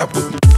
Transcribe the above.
I put